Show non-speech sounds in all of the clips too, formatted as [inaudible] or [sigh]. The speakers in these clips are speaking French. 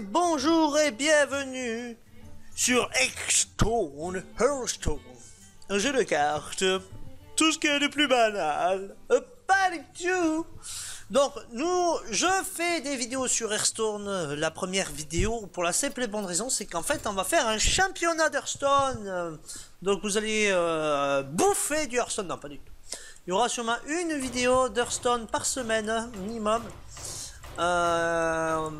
bonjour et bienvenue sur Hearthstone, Hearthstone, un jeu de cartes, tout ce qui est de plus banal, euh, pas du tout. Donc, nous, je fais des vidéos sur Hearthstone, la première vidéo, pour la simple et bonne raison, c'est qu'en fait, on va faire un championnat d'Hearthstone. Donc, vous allez euh, bouffer du Hearthstone, non, pas du tout. Il y aura sûrement une vidéo d'Hearthstone par semaine, minimum. Euh,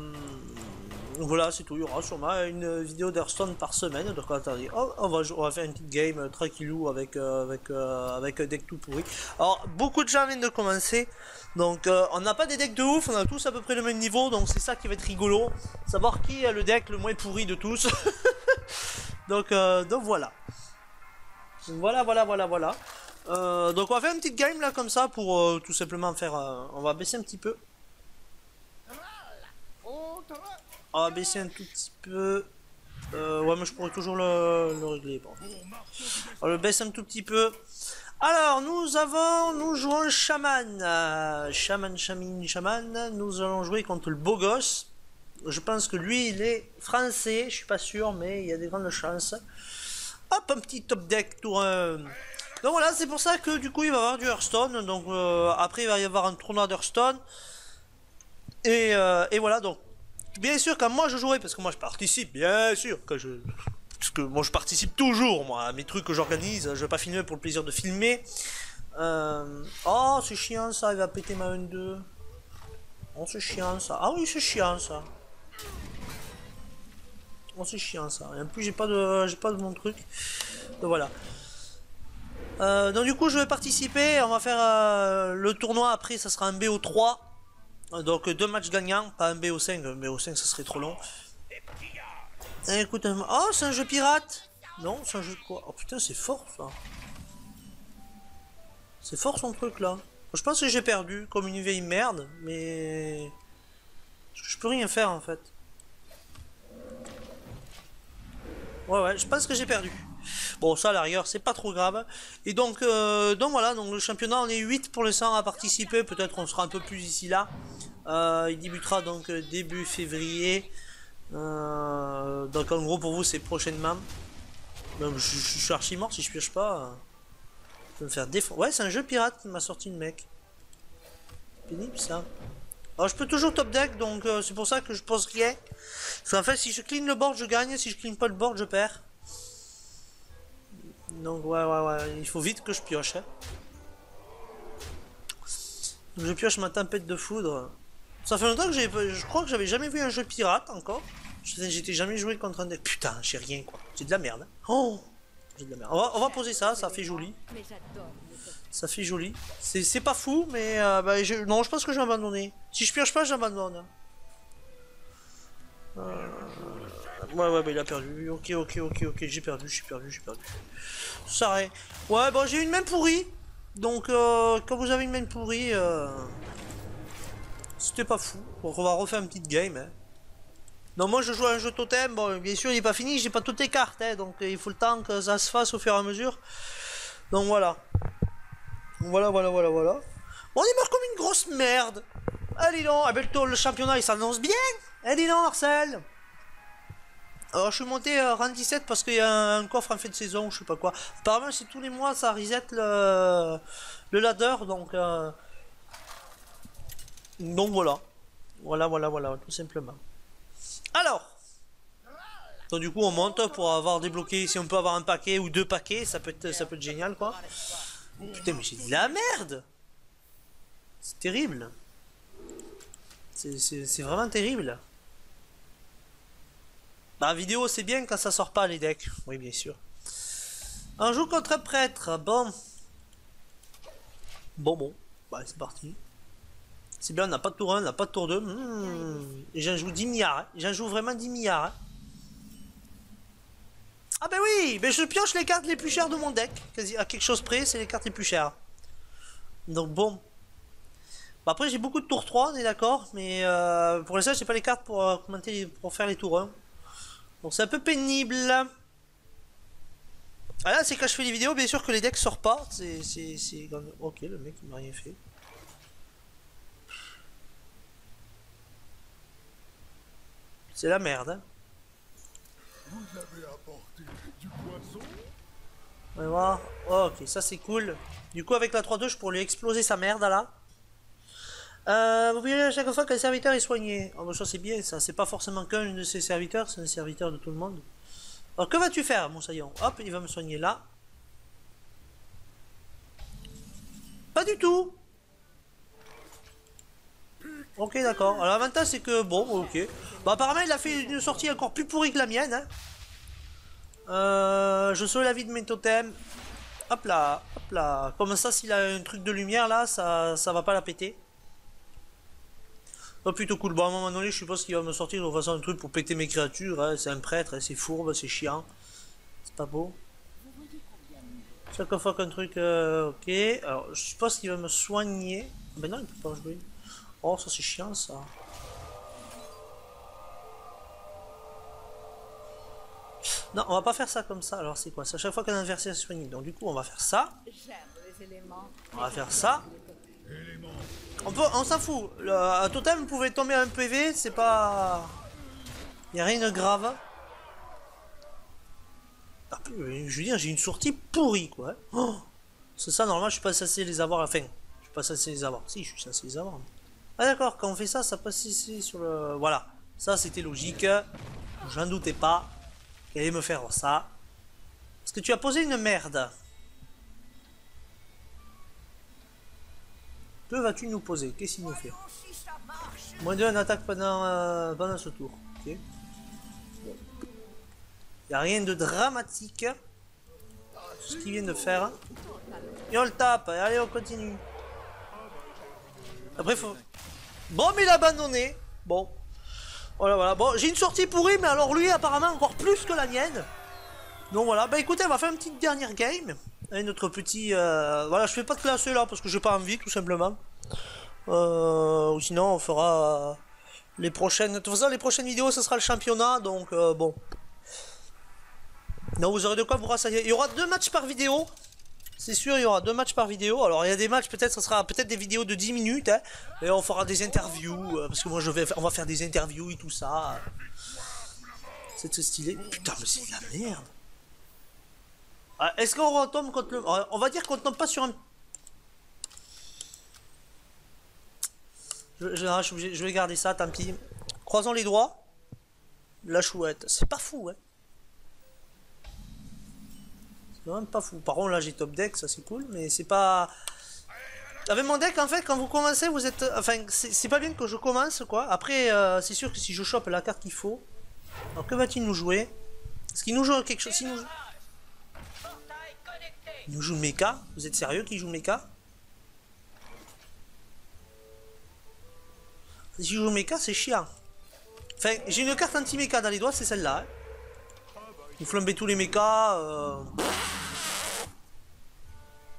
voilà, c'est tout. Il y aura sûrement une vidéo d'Hearthstone par semaine. Donc attendez, oh, on, va, on va faire une petite game euh, tranquillou avec, euh, avec, euh, avec un deck tout pourri. Alors, beaucoup de gens viennent de commencer. Donc, euh, on n'a pas des decks de ouf. On a tous à peu près le même niveau. Donc, c'est ça qui va être rigolo. Savoir qui a le deck le moins pourri de tous. [laughs] donc, donc voilà. Voilà, voilà, voilà, voilà. Donc, on va faire une petite game là comme ça pour tout simplement faire. on va baisser un petit peu. On va baisser un tout petit peu. Euh, ouais, mais je pourrais toujours le, le régler. On le baisse un tout petit peu. Alors, nous avons, nous jouons chaman. Euh, chaman, chamin, chaman. Nous allons jouer contre le beau gosse. Je pense que lui, il est français. Je suis pas sûr, mais il y a des grandes chances. Hop, un petit top deck tour 1. Donc voilà, c'est pour ça que du coup, il va y avoir du Hearthstone. Donc euh, après, il va y avoir un tournoi d'Hearthstone. Et, euh, et voilà, donc Bien sûr, quand moi je jouerai, parce que moi je participe, bien sûr. Parce que moi je participe toujours, moi, à mes trucs que j'organise, je vais pas filmer pour le plaisir de filmer. Euh... Oh, c'est chiant ça, il va péter ma 1-2. Oh, c'est chiant ça. Ah oui, c'est chiant ça. Oh, c'est chiant ça. Et en plus, j'ai pas de, j'ai pas de mon truc. Donc voilà. Euh, donc du coup, je vais participer. On va faire euh, le tournoi. Après, ça sera un BO3. Donc deux matchs gagnants, pas un BO5, un BO5 ça serait trop long. Eh, Écoute, un- oh c'est un jeu pirate Non, c'est un jeu de quoi? Oh putain c'est fort ça. C'est fort son truc là. Je pense que j'ai perdu comme une vieille merde, mais je peux rien faire en fait. Ouais ouais, je pense que j'ai perdu. Bon ça à la rigueur c'est pas trop grave. Et donc, euh, donc voilà, donc le championnat on est 8 pour l'instant à participer, peut-être on sera un peu plus ici là. Euh, il débutera donc début février. Euh, donc en gros pour vous c'est prochainement. Je, suis archi mort si je pioche pas. Je vais me faire défendre. Ouais c'est un jeu pirate qui m'a sorti le mec. Pénible ça. Alors je peux toujours top deck donc c'est pour ça que je pense rien. Parce qu'en fait si je clean le board je gagne, si je clean pas le board je perds. Donc ouais ouais ouais, il faut vite que je pioche. hein. Je pioche ma tempête de foudre. Ça fait longtemps que j'ai, je crois que j'avais jamais vu un jeu pirate encore. J'étais jamais joué contre un. Putain, j'ai rien quoi. C'est de la merde. hein. Oh, j'ai de la merde. On va, poser ça, ça fait joli. Ça fait joli. C'est, pas fou, mais euh, bah, non, je pense que je vais abandonner. Si je pioche pas, j'abandonne. Euh, Ouais, ouais, bah il a perdu. Ok, ok, ok, ok, j'ai perdu, j'ai perdu, j'ai perdu. Ça. Ouais, bon, j'ai une main pourrie. Donc, euh, quand vous avez une main pourrie, euh, c'était pas fou. Donc, on va refaire une petite game. Hein. Non, moi je joue à un jeu totem. Bon, bien sûr, il est pas fini, j'ai pas toutes les cartes. Hein, donc, il faut le temps que ça se fasse au fur et à mesure. Donc, voilà. Voilà, voilà, voilà, voilà. On est mort comme une grosse merde. Ah, dis donc, ah, ben, le, championnat il s'annonce bien. Ah, dis donc, Marcel? Alors, je suis monté à rang 17 parce qu'il y a un coffre en fin de saison, je sais pas quoi. Apparemment, c'est tous les mois, ça reset le, ladder, donc. euh, Donc voilà. Voilà, voilà, voilà, tout simplement. Alors. Donc, du coup, on monte pour avoir débloqué. Si on peut avoir un paquet ou deux paquets, ça peut être, ça peut être génial, quoi. Putain, mais j'ai de la merde! C'est terrible. C'est vraiment terrible. Bah, vidéo, c'est bien quand ça sort pas les decks. Oui, bien sûr. Un joue contre un prêtre. Bon. Bon, bon. Bah, c'est parti. C'est bien, on n'a pas de tour 1, on n'a pas de tour 2. Hmm. J'en joue 10 milliards. hein. J'en joue vraiment 10 milliards. hein. Ah, ben oui! Ben, je pioche les cartes les plus chères de mon deck. Quasi à quelque chose près, c'est les cartes les plus chères. Donc, bon. Bah, après, j'ai beaucoup de tours 3, on est d'accord. Mais euh, pour l'instant, j'ai pas les cartes pour, euh, commenter les- pour faire les tours 1. Donc c'est un peu pénible. Ah là, c'est quand je fais les vidéos, bien sûr que les decks sortent pas. C'est, Ok, le mec, il m'a rien fait. C'est la merde. Vous avez apporté du On va voir. Oh, ok, ça c'est cool. Du coup, avec la 3-2, je pourrais lui exploser sa merde là. Euh, vous voyez à chaque fois qu'un serviteur est soigné. Oh, bah, ça c'est bien, ça. C'est pas forcément qu'un de ses serviteurs, c'est un serviteur de tout le monde. Alors, que vas-tu faire, mon saillon Hop, il va me soigner là. Pas du tout Ok, d'accord. Alors, l'avantage, c'est que... Bon, ok. Bah, apparemment, il a fait une sortie encore plus pourrie que la mienne. Hein. Euh, je sauve la vie de mes totems. Hop là, hop là. Comme ça, s'il a un truc de lumière, là, ça, ça va pas la péter. Oh, plutôt cool. Bon, à un moment donné, je suppose qu'il va me sortir de façon un truc pour péter mes créatures. Hein. C'est un prêtre, hein. c'est fourbe, c'est chiant. C'est pas beau. Chaque fois qu'un truc... Euh, ok. Alors, je suppose qu'il va me soigner. Ben non, il peut pas jouer. Oh, ça c'est chiant, ça. Non, on va pas faire ça comme ça. Alors, c'est quoi? C'est à chaque fois qu'un adversaire est soigné. Donc, du coup, on va faire ça. On va faire ça. On, peut, on s'en fout. Le, un totem pouvait tomber un PV, c'est pas... Il a rien de grave. Ah, je veux dire, j'ai une sortie pourrie, quoi. Oh c'est ça, normalement, je suis pas censé les avoir. Enfin, je suis pas censé les avoir. Si, je suis censé les avoir. Ah d'accord, quand on fait ça, ça passe ici sur le... Voilà. Ça, c'était logique. J'en doutais pas qu'elle allait me faire ça. Parce que tu as posé une merde. Que vas-tu nous poser? Qu'est-ce qu'il nous fait? Moins 2 en attaque pendant, euh, pendant ce tour. Il n'y a rien de dramatique. Ce qu'il vient de faire. Et on le tape. Allez, on continue. Après, faut... Bon, mais il a abandonné. Bon. Voilà, voilà. Bon, j'ai une sortie pourrie, mais alors lui, apparemment, encore plus que la mienne. Donc voilà. Bah écoutez, on va faire une petite dernière game et notre petit... Euh, voilà, je fais pas de classer là parce que j'ai pas envie tout simplement. Euh, ou sinon on fera les prochaines... De toute façon les prochaines vidéos ce sera le championnat donc euh, bon. Non vous aurez de quoi vous rassasier. Il y aura deux matchs par vidéo. C'est sûr, il y aura deux matchs par vidéo. Alors, il y a des matchs, peut-être, ce sera peut-être des vidéos de 10 minutes. Hein, et on fera des interviews. parce que moi, je vais, on va faire des interviews et tout ça. C'est stylé. Putain, mais c'est de la merde. Ah, est-ce qu'on retombe contre le... On va dire qu'on tombe pas sur un... Je, vais garder ça, tant pis. Croisons les doigts. La chouette. C'est pas fou, hein. C'est même pas fou. Par contre, là, j'ai top deck, ça c'est cool, mais c'est pas... Avec mon deck, en fait, quand vous commencez, vous êtes... Enfin, c'est pas bien que je commence, quoi. Après, euh, c'est sûr que si je chope la carte qu'il faut... Alors, que va-t-il nous jouer? Est-ce qu'il nous joue quelque chose? Il nous joue mecha Vous êtes sérieux qu'il joue mecha Si je joue mecha, c'est chiant. Enfin, j'ai une carte anti-mecha dans les doigts, c'est celle-là. Hein. Vous flambez tous les mechas. Euh...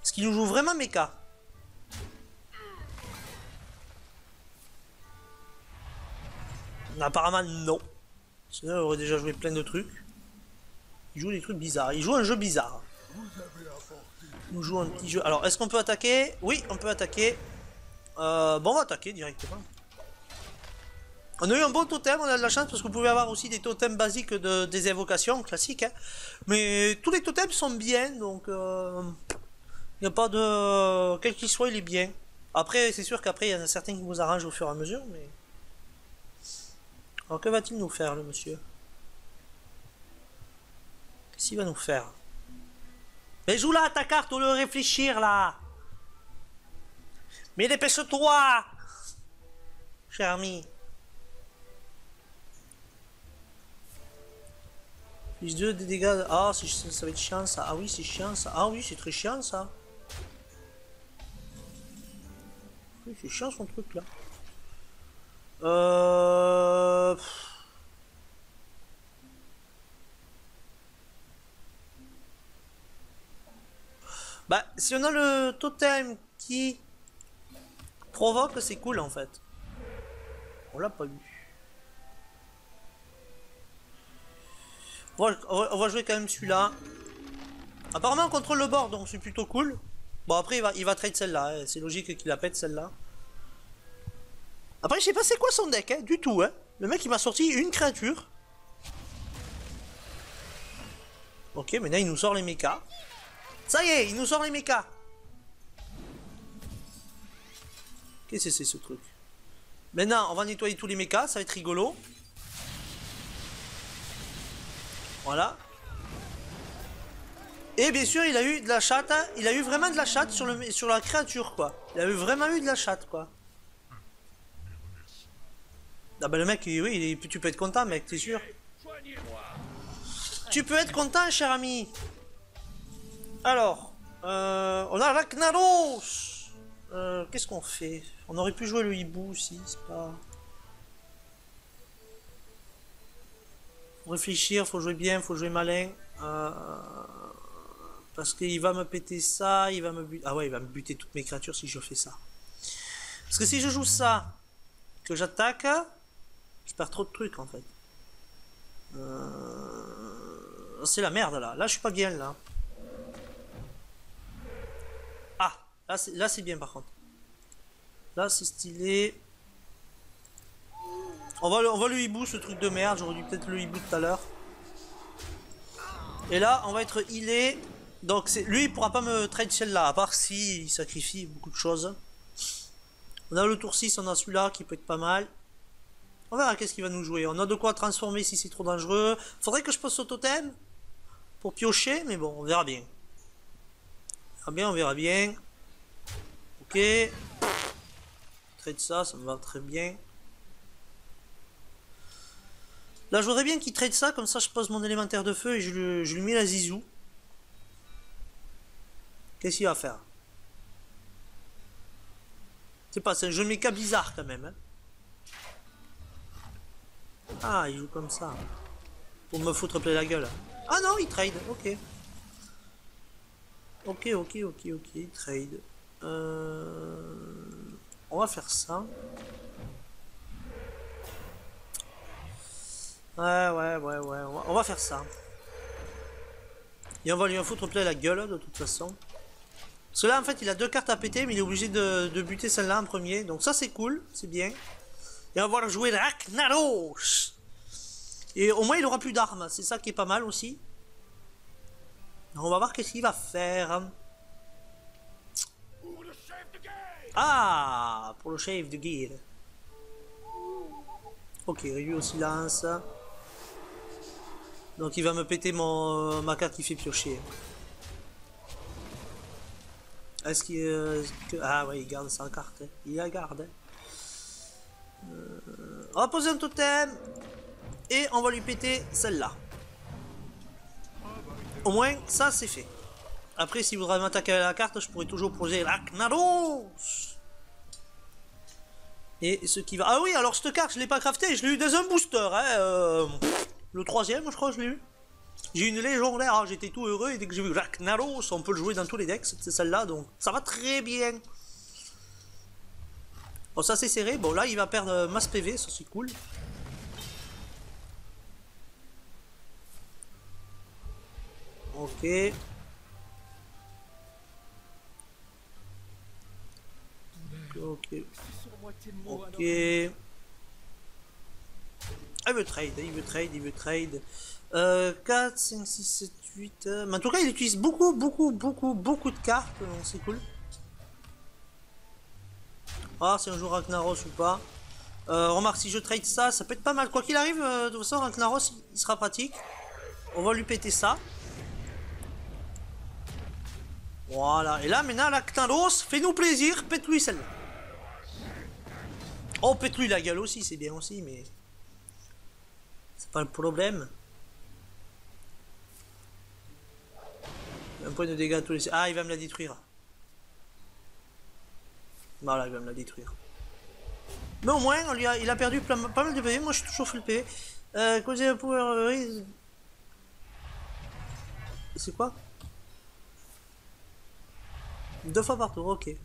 Est-ce qu'il nous joue vraiment mecha Apparemment non. Sinon, il aurait déjà joué plein de trucs. Il joue des trucs bizarres. Il joue un jeu bizarre. Nous jouons un petit jeu. Alors, est-ce qu'on peut attaquer? Oui, on peut attaquer. Euh, bon, on va attaquer directement. On a eu un bon totem, on a de la chance parce que vous pouvez avoir aussi des totems basiques de, des évocations classiques. Hein. Mais tous les totems sont bien, donc il euh, n'y a pas de... Quel qu'il soit, il est bien. Après, c'est sûr qu'après, il y en a certains qui vous arrangent au fur et à mesure, mais... Alors, que va-t-il nous faire, le monsieur? Qu'est-ce qu'il va nous faire? Mais joue là ta carte au lieu de réfléchir là. Mais dépêche-toi Cher ami. Plus 2 de dégâts. Ah, ça va être chiant ça. Ah oui, c'est chiant ça. Ah oui, c'est très chiant ça. Oui, c'est chiant son truc là. Euh... Bah, si on a le totem qui provoque, c'est cool en fait. On l'a pas eu. On va, jouer quand même celui-là. Apparemment on contrôle le bord donc c'est plutôt cool. Bon après il va, il va trade celle-là, hein. c'est logique qu'il la pète celle-là. Après je sais pas c'est quoi son deck, hein, du tout. Hein. Le mec, il m'a sorti une créature. Ok, maintenant il nous sort les mechas. Ça y est, il nous sort les mechas. Qu'est-ce que c'est ce truc? Maintenant, on va nettoyer tous les mechas, ça va être rigolo. Voilà. Et bien sûr, il a eu de la chatte, hein. il a eu vraiment de la chatte sur, le, sur la créature, quoi. Il a eu vraiment eu de la chatte, quoi. Ah bah le mec, oui, tu peux être content, mec, t'es sûr Tu peux être content, cher ami. Alors, euh, on a Ragnaros. Euh, Qu'est-ce qu'on fait? On aurait pu jouer le hibou aussi, c'est pas... Réfléchir, faut jouer bien, faut jouer malin. Euh, parce qu'il va me péter ça, il va me buter... Ah ouais, il va me buter toutes mes créatures si je fais ça. Parce que si je joue ça, que j'attaque, je perds trop de trucs en fait. C'est la merde là. Là, je suis pas bien là. Ah, là c'est bien par contre. Là, c'est stylé. On va, le hibou, ce truc de merde. J'aurais dû peut-être le hibou tout à l'heure. Et là, on va être healé. Donc, lui, il pourra pas me trade celle-là. À part s'il sacrifie beaucoup de choses. On a le tour 6, on a celui-là qui peut être pas mal. On verra qu'est-ce qu'il va nous jouer. On a de quoi transformer si c'est trop dangereux. Faudrait que je pose au totem pour piocher, mais bon, on verra bien. On verra bien, on verra bien. Ok. Trade ça, ça me va très bien. Là, je voudrais bien qu'il trade ça, comme ça je pose mon élémentaire de feu et je lui, mets la zizou. Qu'est-ce qu'il va faire? C'est pas, c'est un jeu méca bizarre quand même. Hein. Ah, il joue comme ça. Pour me foutre plein la gueule. Ah non, il trade, ok. Ok, ok, ok, ok, il trade. Euh... On va faire ça. Ouais, ouais, ouais, ouais. On va, faire ça. Et on va lui en foutre plein la gueule, de toute façon. Parce que là, en fait, il a deux cartes à péter, mais il est obligé de, buter celle-là en premier. Donc ça, c'est cool, c'est bien. Et on va jouer Ragnaros Et au moins, il aura plus d'armes. C'est ça qui est pas mal aussi. on va voir qu'est-ce qu'il va faire. Ah Pour le chef de guerre. Ok, lui aussi lance. Donc il va me péter mon, euh, ma carte qui fait piocher. Est-ce qu'il... Euh, ah ouais, il garde sa carte. Il la garde. Euh, on va poser un totem. Et on va lui péter celle-là. Au moins, ça c'est fait. Après, s'il voudra m'attaquer à la carte, je pourrais toujours poser Ragnaros. Et ce qui va... Ah oui, alors cette carte, je l'ai pas crafté, je l'ai eu dans un booster. Hein, le troisième, je crois, je l'ai eu. J'ai une légendaire, hein, j'étais tout heureux, et dès que j'ai vu Ragnaros, on peut le jouer dans tous les decks, c'est celle-là, donc ça va très bien. Bon, ça c'est serré, bon là il va perdre masse PV, ça c'est cool. Ok. Ok. Ok. Ah, il veut trade, il veut trade, il veut trade. Euh, 4, 5, 6, 7, 8... Mais en tout cas, il utilise beaucoup, beaucoup, beaucoup, beaucoup de cartes, donc c'est cool. Ah, c'est un jour Ragnaros ou pas. Euh, remarque, si je trade ça, ça peut être pas mal. Quoi qu'il arrive, euh, de toute façon, Ragnaros, il sera pratique. On va lui péter ça. Voilà. Et là, maintenant, Ragnaros, fais-nous plaisir, pète-lui celle-là. Oh, pète-lui la gueule aussi, c'est bien aussi, mais... C'est pas le problème. Un point de dégâts tous les... Ah, il va me la détruire. Voilà, il va me la détruire. Mais au moins, on lui il a perdu pas mal de PV. Moi, je suis toujours full PV. Euh, un pouvoir... C'est quoi? Deux fois par tour, ok.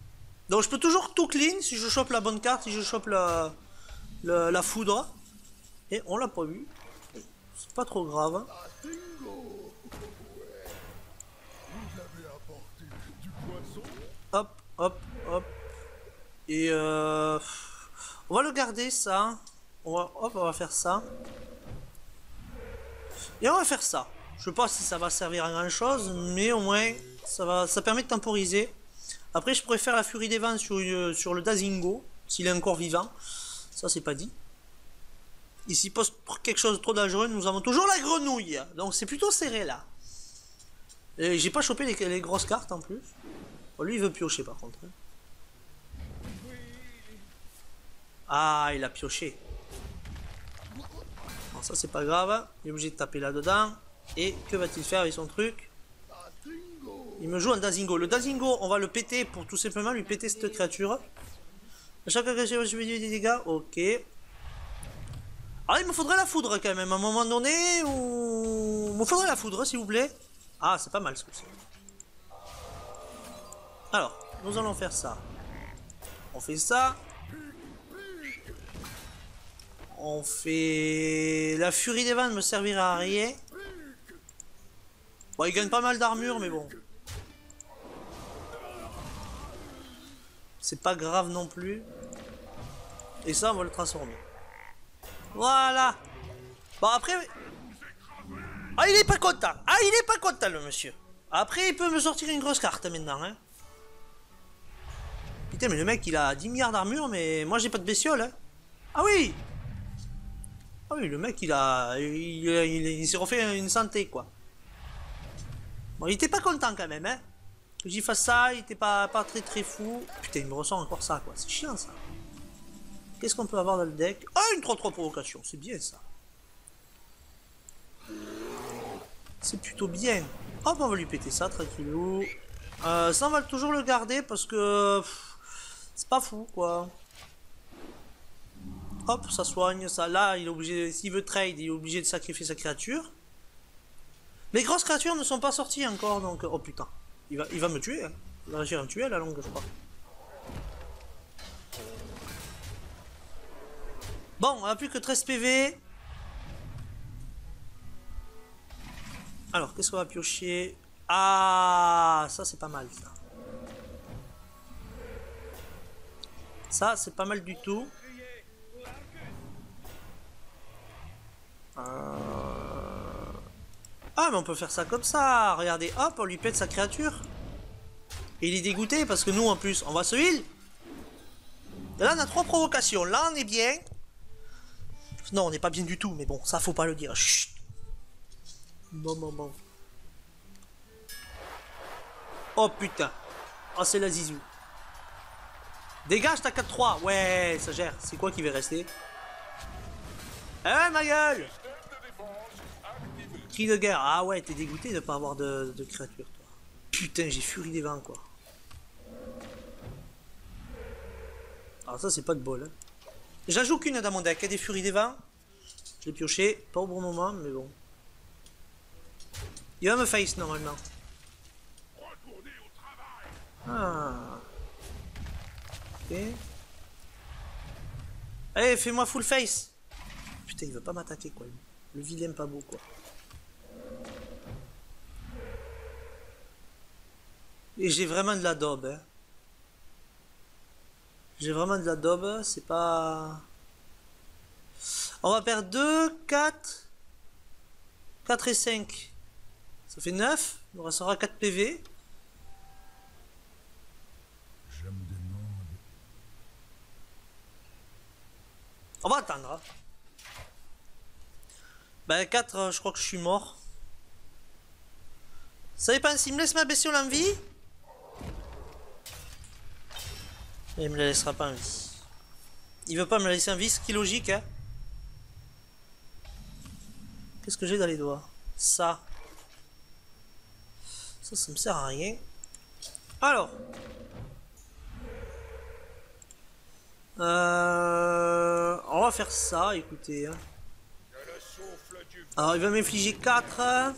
Donc je peux toujours tout clean si je chope la bonne carte, si je chope la, la, la foudre. Et on l'a pas vu. C'est pas trop grave. Hop, hop, hop. Et euh, on va le garder ça. On va, hop, on va faire ça. Et on va faire ça. Je sais pas si ça va servir à grand chose, mais au moins ça va, ça permet de temporiser. Après, je faire la furie des vents sur, le Dazingo, s'il est encore vivant. Ça, c'est pas dit. Ici, poste quelque chose de trop dangereux, nous avons toujours la grenouille. Donc c'est plutôt serré là. J'ai pas chopé les, les, grosses cartes en plus. Oh, lui, il veut piocher par contre. Hein. Ah, il a pioché. Bon, ça c'est pas grave. Il est obligé de taper là-dedans. Et que va-t-il faire avec son truc? Il me joue un Dazingo. Le Dazingo, on va le péter pour tout simplement lui péter cette créature. À chaque occasion, je vais des dégâts. Ok. Ah, il me faudrait la foudre quand même, à un moment donné, ou... Il me faudrait la foudre, s'il vous plaît. Ah, c'est pas mal ce que c'est. Alors, nous allons faire ça. On fait ça. On fait... La furie des vannes me servira à rien. Bon, il gagne pas mal d'armure, mais bon. C'est pas grave non plus. Et ça, on va le transformer. Voilà. Bon, après... Ah, il est pas content. Ah, il est pas content, le monsieur. Après, il peut me sortir une grosse carte, maintenant, hein. Putain, mais le mec, il a 10 milliards d'armure, mais moi, j'ai pas de bestiole, hein. Ah oui Ah oui, le mec, il a... Il, s'est refait une santé, quoi. Bon, il était pas content, quand même, hein. Que j'y fasse ça, il était pas, pas très très fou. Putain, il me ressort encore ça, quoi. C'est chiant, ça. Qu'est-ce qu'on peut avoir dans le deck? Ah, une 3-3 provocation, c'est bien ça. C'est plutôt bien. Hop, on va lui péter ça, tranquillou. Euh, ça, on va toujours le garder parce que... C'est pas fou, quoi. Hop, ça soigne, ça. Là, il est obligé... S'il veut trade, il est obligé de sacrifier sa créature. Les grosses créatures ne sont pas sorties encore, donc... Oh, putain. Il va, il va me tuer. Hein. Il va réussir à me tuer à la longue, je crois. Bon, on a plus que 13 PV. Alors, qu'est-ce qu'on va piocher? Ah, ça c'est pas mal ça. Ça, c'est pas mal du tout. Euh, ah, mais on peut faire ça comme ça. Regardez, hop, on lui pète sa créature. Il est dégoûté parce que nous, en plus, on va se heal. Et là, on a trois provocations. Là, on est bien. Non, on n'est pas bien du tout, mais bon, ça faut pas le dire. Chut. Bon, bon, bon. Oh putain. Oh, c'est la zizou. Dégage ta 4-3. Ouais, ça gère. C'est quoi qui va rester? Eh ma gueule De guerre. Ah ouais, t'es dégoûté de pas avoir de, de créature, toi. Putain, j'ai furie des vents, quoi. Alors ça, c'est pas de bol, hein. J'ajoute qu'une dans mon deck, des furies des vents. Je l'ai pioché, pas au bon moment, mais bon. Il va me face normalement. Ah. Ok. Allez, fais-moi full face. Putain, il veut pas m'attaquer quoi. Le vilain pas beau quoi. Et j'ai vraiment de la daube. Hein. J'ai vraiment de la daube, c'est pas... On va perdre 2, 4, 4 et 5. Ça fait 9, il nous restera 4 PV. Je me demande... On va attendre. Hein. Ben 4, je crois que je suis mort. Ça dépend s'il me laisse ma bestiole en vie il me la laissera pas en vie. Il veut pas me la laisser en vie, ce qui est logique, hein. Qu'est-ce que j'ai dans les doigts? Ça. Ça, ça me sert à rien. Alors. Euh, on va faire ça, écoutez. Hein. Alors, il va m'infliger 4.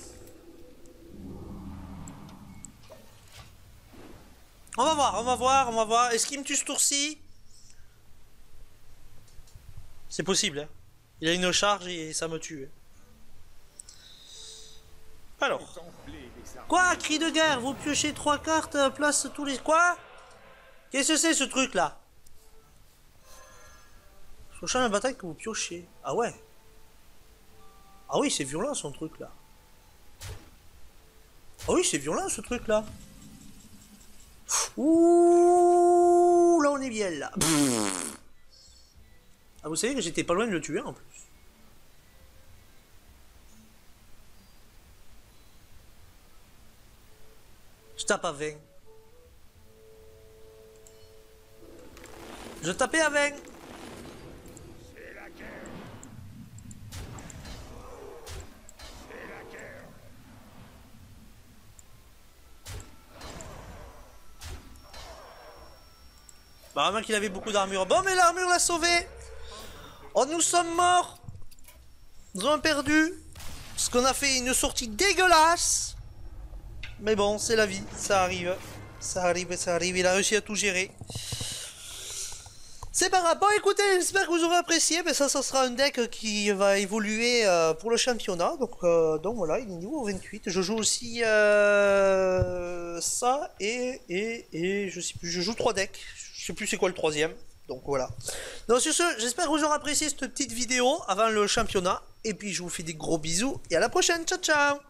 On va voir, on va voir, on va voir. Est-ce qu'il me tue ce tour-ci? C'est possible. Hein. Il a une charge et ça me tue. Alors. Quoi? Cri de guerre Vous piochez trois cartes, euh, place tous les... Quoi? Qu'est-ce que c'est ce truc là Sur le champ de bataille que vous piochez. Ah ouais. Ah oui, c'est violent son truc là. Ah oui, c'est violent ce truc là. Ouh, là on est bien là. Ah, vous savez que j'étais pas loin de le tuer en plus. Je tape à 20. Je tapais à 20. Bah, vraiment qu'il avait beaucoup d'armure. Bon, mais l'armure l'a sauvé. Oh, nous sommes morts. Nous avons perdu. Parce qu'on a fait une sortie dégueulasse. Mais bon, c'est la vie. Ça arrive. Ça arrive, ça arrive. Il a réussi à tout gérer. C'est pas grave. Bon, écoutez, j'espère que vous aurez apprécié. Mais ça, ça sera un deck qui va évoluer euh, pour le championnat. Donc, euh, donc voilà, il est niveau 28. Je joue aussi euh, ça et, et, et je sais plus. Je joue trois decks. Sais plus c'est quoi le troisième. Donc voilà. Donc sur ce, j'espère que vous aurez apprécié cette petite vidéo avant le championnat. Et puis je vous fais des gros bisous et à la prochaine. Ciao ciao